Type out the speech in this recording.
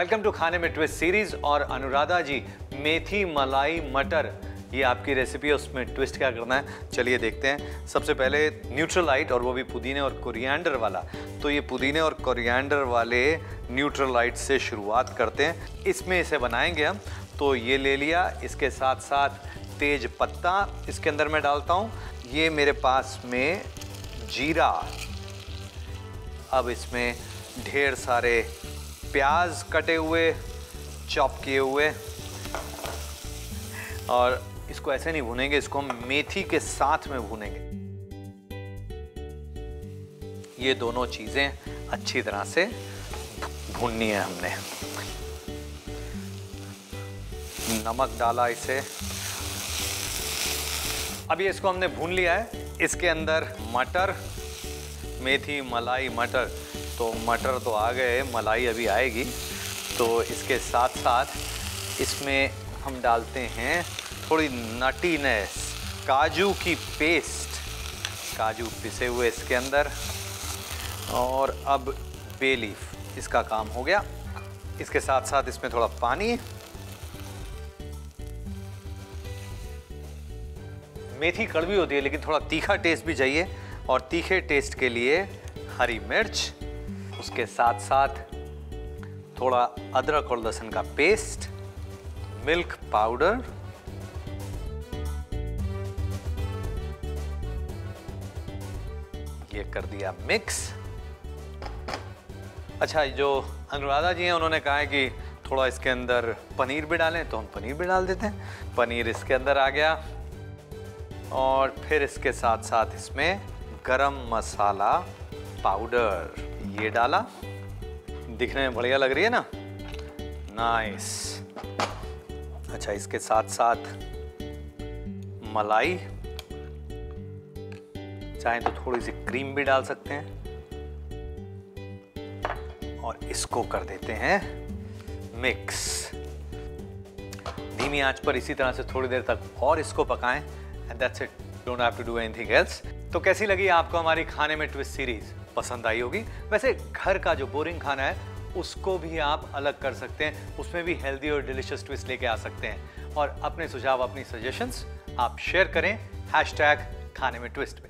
Welcome to खाने में twist series और अनुराधा जी, मेथी, मलाई, मटर, ये आपकी रेसिपी है, उसमें ट्विस्ट क्या करना है? चलिए देखते हैं। सबसे पहले न्यूट्रलाइट और वो भी पुदीने और कोरिएंडर वाला। तो ये पुदीने और कोरिएंडर वाले न्यूट्रलाइट से शुरुआत करते हैं। इसमें इसे बनाएँगे हम। तो ये ले लिया। इसके साथ साथ तेज पत्ता इसके अंदर मैं डालता हूँ। ये मेरे पास में जीरा। अब इसमें ढेर सारे प्याज कटे हुए, चॉप किए हुए। और इसको ऐसे नहीं भूनेंगे, इसको हम मेथी के साथ में भूनेंगे। ये दोनों चीज़ें अच्छी तरह से भूननी है हमने। नमक डाला इसे। अभी इसको हमने भून लिया है। इसके अंदर मटर, मेथी, मलाई, मटर तो मटर तो आ गए, मलाई अभी आएगी। तो इसके साथ साथ इसमें हम डालते हैं थोड़ी नटीनेस काजू की पेस्ट काजू पिसे हुए इसके अंदर। और अब बेलीफ इसका काम हो गया। इसके साथ साथ इसमें थोड़ा पानी। मेथी कड़वी होती है, लेकिन थोड़ा तीखा टेस्ट भी चाहिए। और तीखे टेस्ट के लिए हरी मिर्च। उसके साथ साथ थोड़ा अदरक और लहसुन का पेस्ट, मिल्क पाउडर, ये कर दिया मिक्स। अच्छा जो अनुराधा जी हैं, उन्होंने कहा है कि थोड़ा इसके अंदर पनीर भी डालें तो हम पनीर भी डाल देते हैं। पनीर इसके अंदर आ गया और फिर इसके साथ साथ इसमें गरम मसाला पाउडर ये डाला। दिखने में बढ़िया लग रही है ना? नाइस अच्छा इसके साथ साथ मलाई। चाहे तो थोड़ी सी क्रीम भी डाल सकते हैं। और इसको कर देते हैं मिक्स धीमी आँच पर इसी तरह से थोड़ी देर तक और इसको पकाएँ। And that's it don't have to do anything else तो कैसी लगी आपको हमारी खाने में ट्विस्ट सीरीज़ पसंद आई होगी। वैसे घर का जो बोरिंग खाना है, उसको भी आप अलग कर सकते हैं। उसमें भी हेल्दी और डिलिशियस ट्विस्ट लेके आ सकते हैं। और अपने सुझाव, अपनी सजेशंस आप शेयर करें। हैश खाने में ट्विस्ट में।